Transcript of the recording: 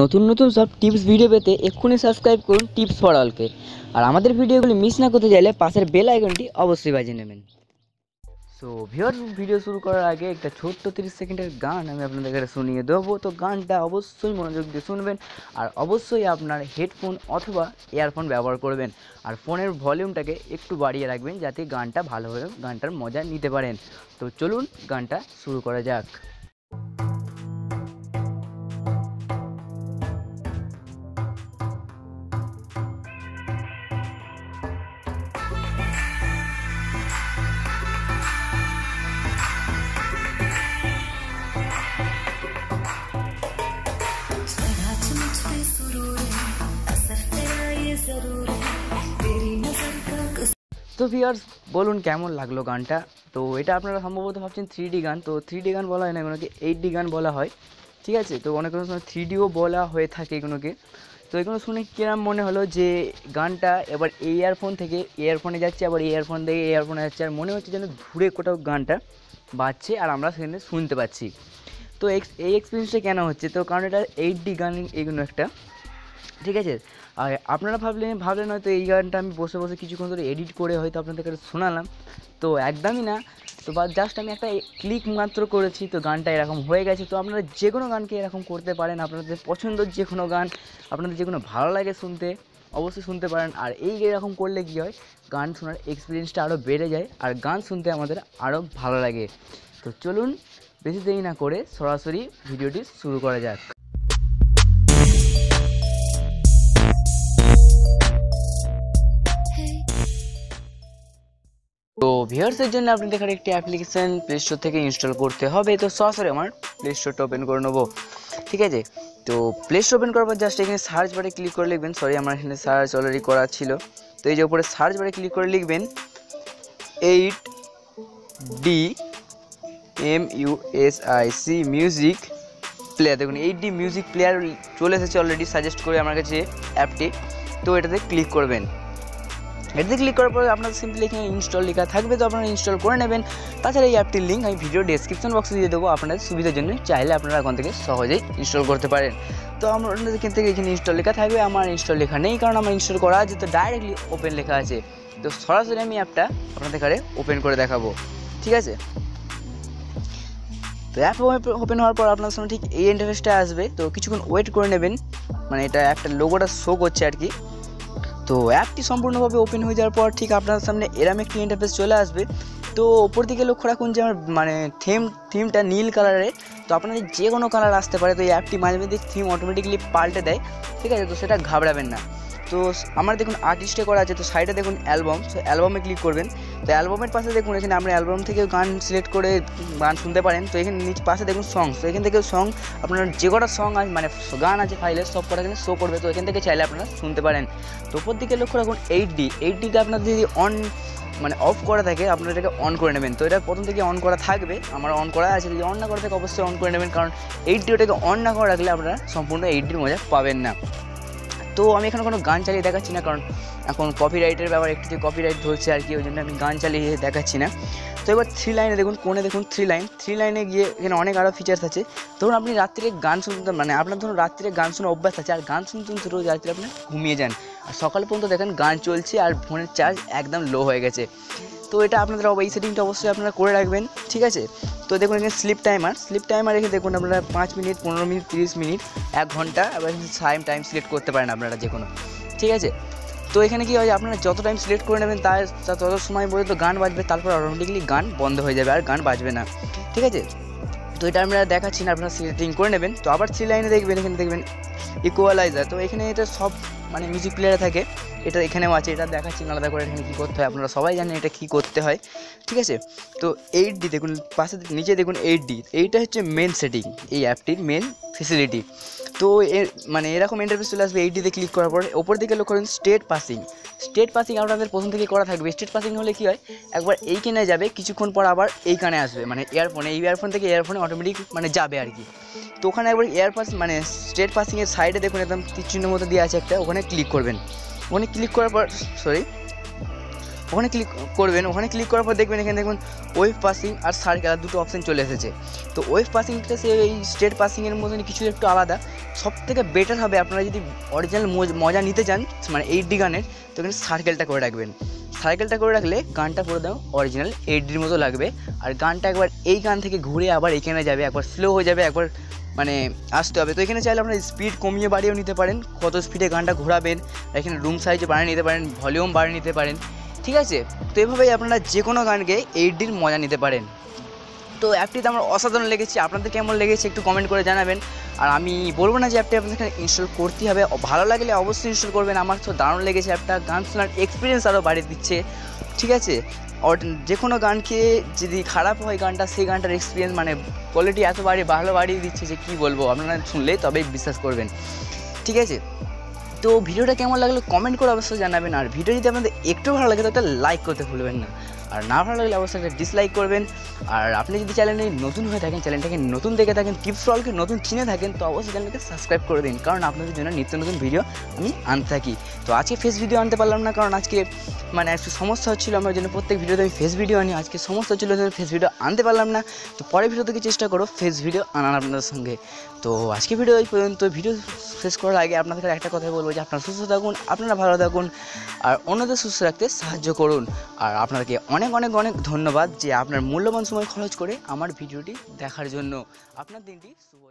নতুন নতুন সব টিপস ভিডিও পেতে এক্ষুনি সাবস্ক্রাইব করুন টিপস ফর অলকে আর আমাদের ভিডিওগুলি মিস না করতে চাইলে পাশের বেল আইকনটি অবশ্যই বাজিয়ে নেবেন। সো ভিওর ভিডিও শুরু করার আগে একটা ছোট্ট তিরিশ সেকেন্ডের গান আমি আপনাদের কাছে শুনিয়ে দেবো। তো গানটা অবশ্যই মনোযোগ দিয়ে শুনবেন আর অবশ্যই আপনার হেডফোন অথবা ইয়ারফোন ব্যবহার করবেন। আর ফোনের ভলিউমটাকে একটু বাড়িয়ে রাখবেন যাতে গানটা ভালোভাবে গানটার মজা নিতে পারেন। তো চলুন গানটা শুরু করা যাক। তো ভিউয়ার্স বলুন কেমন লাগল গানটা? তো এটা আপনারা সম্ভবত ভাবছেন থ্রি ডি গান, তো থ্রি ডি গান বলা হয় না এগুলোকে এইট ডি গান বলা হয়। ঠিক আছে? তো অনেক সময় থ্রি ডিও বলা হয়ে থাকে এগুলোকে। তো এগুলো শুনে কিরম মনে হলো যে গানটা এবার এই ইয়ারফোন থেকে ইয়ারফোনে যাচ্ছে, আবার ইয়ারফোন থেকে ইয়ারফোনে যাচ্ছে, আর মনে হচ্ছে যেন দূরে কোথাও গানটা বাজছে আর আমরা সেখানে শুনতে পাচ্ছি। তো এই এক্সপিরিয়েন্সটা কেন হচ্ছে? তো কারণ এটা এইট ডি গান এগুলো একটা। ঠিক আছে? আর আপনারা ভাবলেন ভাবলেন হয়তো এই গানটা আমি বসে বসে কিছুক্ষণ ধরে এডিট করে হয়তো আপনাদের কাছে শোনালাম। তো একদমই না। তো বা জাস্ট আমি একটা ক্লিক মাত্র করেছি, তো গানটা এরকম হয়ে গেছে। তো আপনারা যে কোনো গানকে এরকম করতে পারেন। আপনাদের পছন্দের যে কোনো গান, আপনাদের যে কোনো ভালো লাগে শুনতে, অবশ্যই শুনতে পারেন। আর এই এরকম করলে কী হয়? গান শোনার এক্সপিরিয়েন্সটা আরও বেড়ে যায়। আর গান শুনতে আমাদের আরও ভালো লাগে। তো চলুন, বেশি দেরি না করে সরাসরি ভিডিওটি শুরু করা যাক। ভিউয়ার্সের জন্য আপনাদের এখানে একটি অ্যাপ্লিকেশন প্লে স্টোর থেকে ইনস্টল করতে হবে। তো সরাসরি আমার প্লে স্টোরটা ওপেন করে নেব। ঠিক আছে? তো প্লে স্টোর ওপেন করার পর জাস্ট এখানে সার্চ বারে ক্লিক করে লিখবেন। সরি আমার এখানে সার্চ অলরেডি করা ছিল। তো এই যে উপরে সার্চ বারে ক্লিক করে লিখবেন। Eight D M U S I C music player দেখুন এইট ডি মিউজিক প্লেয়ার চলে এসেছে অলরেডি সাজেস্ট করে আমার কাছে অ্যাপটি তো এটাতে ক্লিক করবেন। এটাতে ক্লিক করার পরে আপনার সিম্পলি এখানে ইনস্টল লেখা থাকবে, তো আপনারা ইনস্টল করে নেবেন। তাছাড়া এই অ্যাপটির লিঙ্ক আমি ভিডিও ডেসক্রিপশন বক্সে দিয়ে দেবো, আপনাদের সুবিধার জন্য চাইলে আপনারা এখন থেকে সহজেই ইনস্টল করতে পারেন। তো আমার এখান থেকে এখানে ইনস্টল লেখা থাকবে, আমার ইনস্টল লেখা নেই, কারণ আমার ইনস্টল করা আছে, তো ডাইরেক্টলি ওপেন লেখা আছে। তো সরাসরি আমি অ্যাপটা আপনাদের কাছে ওপেন করে দেখাবো। ঠিক আছে? তো অ্যাপ ওপেন হওয়ার পর আপনার সামনে ঠিক এই ইন্টারফেসটা আসবে, তো কিছুক্ষণ ওয়েট করে নেবেন। মানে এটা একটা লোগোটা শো করছে আর কি। তো অ্যাপটি সম্পূর্ণভাবে ওপেন হয়ে যাওয়ার পর ঠিক আপনার সামনে এরম একটি ইন্টারফেস চলে আসবে। তো ওপর দিকে লক্ষ্য রাখুন যে আমার মানে থিম থিমটা নীল কালারে তো আপনাদের যে কোনো কালার আসতে পারে। তো এই অ্যাপটি মাঝে মাঝে থিম অটোমেটিকলি পাল্টে দেয়। ঠিক আছে? তো সেটা ঘাবড়াবেন না। তো আমার দেখুন আর্টিস্টে করা আছে, তো সাইডে দেখুন অ্যালবাম তো অ্যালবামে ক্লিক করবেন। তো অ্যালবামের পাশে দেখুন, এখানে আপনি অ্যালবাম থেকে গান সিলেক্ট করে গান শুনতে পারেন। তো এখানে নিচ পাশে দেখুন সং তো এখান থেকে সং আপনার যে কটা সং আছে মানে গান আছে ফাইলে সব কটা এখানে শো করবে। তো এখান থেকে চাইলে আপনারা শুনতে পারেন। তো ওপর দিকে লক্ষ্য রাখুন এইট ডি এইট ডিকে আপনার যদি অন মানে অফ করা থাকে, আপনারা এটাকে অন করে নেবেন। তো এটা প্রথম থেকে অন করা থাকবে। আমার অন করা আছে, যদি অন না করা থাকে, অবশ্যই অন করে নেবেন। কারণ এইট ডি ওটাকে অন না করে রাখলে আপনারা সম্পূর্ণ এইট ডির মজা পাবেন না। তো আমি এখানে কোনো গান চালিয়ে দেখাচ্ছি না, কারণ এখন কপিরাইটের ব্যাপার একটু কপিরাইট ধরছে আর কি ওই জন্য আমি গান চালিয়ে দেখাচ্ছি না। তো এবার থ্রি লাইনে দেখুন, কোণে দেখুন থ্রি লাইন থ্রি লাইনে গিয়ে এখানে অনেক আরও ফিচার্স আছে। ধরুন আপনি রাত্রে গান শুনতে মানে আপনার ধরুন রাত্রে গান শোনার অভ্যাস আছে, আর গান শুনতে শুনতে রোজ রাত্রে আপনি ঘুমিয়ে যান। আর সকাল পর্যন্ত দেখেন গান চলছে, আর ফোনের চার্জ একদম লো হয়ে গেছে। তো এটা আপনাদের এই সেটিংটা অবশ্যই আপনারা করে রাখবেন, ঠিক আছে? তো দেখুন এখানে স্লিপ টাইমার স্লিপ টাইমার রেখে দেখুন আপনারা পাঁচ মিনিট, পনেরো মিনিট, তিরিশ মিনিট, এক ঘণ্টা এবার টাইম টাইম সিলেক্ট করতে পারেন আপনারা যে কোনো ঠিক আছে? তো এখানে কি হয়, আপনারা যত টাইম সিলেক্ট করে নেবেন, তার তত সময় পর্যন্ত গান বাজবে, তারপর অটোমেটিকলি গান বন্ধ হয়ে যাবে, আর গান বাজবে না, ঠিক আছে? তো এটা আমরা দেখাচ্ছি না, আপনারা সেটিং করে নেবেন, তো আবার থ্রি লাইনে দেখবেন, এখানে দেখবেন ইকুয়ালাইজার তো এখানে এটা সব মানে মিউজিক প্লেয়ারে থাকে। এটা এখানেও আছে, এটা দেখাচ্ছি, আলাদা করে এখানে কী করতে হয়, আপনারা সবাই জানেন এটা কী করতে হয়। ঠিক আছে? তো এইট ডি দেখুন, পাশে নিচে দেখুন এইট ডি এইটা হচ্ছে মেন সেটিং এই অ্যাপটির মেন ফেসিলিটি তো এর মানে এরকম ইন্টারফেস চলে আসবে এইট ডিতে ক্লিক করার পর, ওপর দিকে লক্ষ্য করুন স্টেট পাসিং স্টেট পাসিং আপনাদের প্রথম থেকে করা থাকবে। স্টেট পাসিং হলে কী হয়, একবার এই কানে যাবে, কিছুক্ষণ পর আবার এই কানে আসবে। মানে ইয়ারফোনে এই ইয়ারফোন থেকে ইয়ারফোনে অটোমেটিক মানে যাবে আর কি। তো ওখানে একবার এয়ার পাস মানে স্টেট পাসিংয়ের সাইডে দেখুন একদম তীর চিহ্নের মতো দিয়ে আছে একটা, ওখানে ক্লিক করবেন। ওখানে ক্লিক করার পর সরি ওখানে ক্লিক করবেন, ওখানে ক্লিক করার পর দেখবেন এখানে দেখবেন ওয়েভ পাসিং আর সার্কেল দুটো অপশন চলে এসেছে। তো ওয়েভ পাসিংটা সে এই স্টেট পাসিংয়ের মতনই কিছু একটু আলাদা। সব থেকে বেটার হবে আপনারা যদি অরিজিনাল মজা নিতে চান মানে এইট ডি গানের, তো এখানে সার্কেলটা করে রাখবেন। সার্কেলটা করে রাখলে গানটা পুরো দাও অরিজিনাল এইট ডির মতো লাগবে। আর গানটা একবার এই গান থেকে ঘুরে আবার এখানে যাবে, একবার স্লো হয়ে যাবে, একবার মানে আসতে হবে। তো এখানে চাইলে আপনারা স্পিড কমিয়ে বাড়িয়েও নিতে পারেন, কত স্পিডে গানটা ঘোরাবেন, এখানে রুম সাইজে বাড়িয়ে নিতে পারেন ভলিউম বাড়িয়ে নিতে পারেন, ঠিক আছে? তো এভাবেই আপনারা যে কোনো গানকে এইট ডির মজা নিতে পারেন। তো অ্যাপটিতে আমার অসাধারণ লেগেছে, আপনাদের কেমন লেগেছে একটু কমেন্ট করে জানাবেন। আর আমি বলব না যে অ্যাপটি আপনাদের ইনস্টল করতেই হবে, ভালো লাগলে অবশ্যই ইনস্টল করবেন। আমার তো দারুণ লেগেছে অ্যাপটা গান শোনার এক্সপিরিয়েন্স আরও বাড়িয়ে দিচ্ছে, ঠিক আছে? যে কোনো গানকে যদি খারাপ হয় গানটা, সেই গানটার এক্সপিরিয়েন্স মানে কোয়ালিটি এত বাড়িয়ে, ভালো বাড়িয়ে দিচ্ছে যে কী বলব? আপনারা শুনলে তবেই বিশ্বাস করবেন। ঠিক আছে? তো ভিডিওটা কেমন লাগল কমেন্ট করে অবশ্যই জানাবেন। আর ভিডিও যদি আপনাদের একটু ভালো লাগে তো একটা লাইক করতে ভুলবেন না। আর না ভালো লাগলে অবশ্যই একটা ডিসলাইক করবেন। আর আপনি যদি চ্যানেলে নতুন হয়ে থাকেন চ্যানেলটাকে নতুন দেখে থাকেন টিপস অলকে নতুন চিনে থাকেন, তো অবশ্যই চ্যানেলকে সাবস্ক্রাইব করে দিন। কারণ আপনাদের জন্য নিত্য নতুন ভিডিও আমি আনতে থাকি। তো আজকে ফেস ভিডিও আনতে পারলাম না, কারণ আজকে মানে একটু সমস্যা হচ্ছিল, আমার জন্য প্রত্যেক ভিডিওতে আমি ফেস ভিডিও আনি। আজকে সমস্যা হচ্ছিল ফেস ভিডিও আনতে পারলাম না। তো পরের ভিডিও থেকে চেষ্টা করো ফেস ভিডিও আনার আপনাদের সঙ্গে। তো আজকে ভিডিও এই পর্যন্ত। ভিডিও শেষ করার আগে আপনাদের একটা কথা বলব যে, আপনারা সুস্থ থাকুন, আপনারা ভালো থাকুন, আর অন্যদের সুস্থ রাখতে সাহায্য করুন। আর আপনাকে অনেক অনেক অনেক ধন্যবাদ যে আপনার মূল্যবান সময় খরচ করে আমার ভিডিওটি দেখার জন্য। আপনার দিনটি শুভ।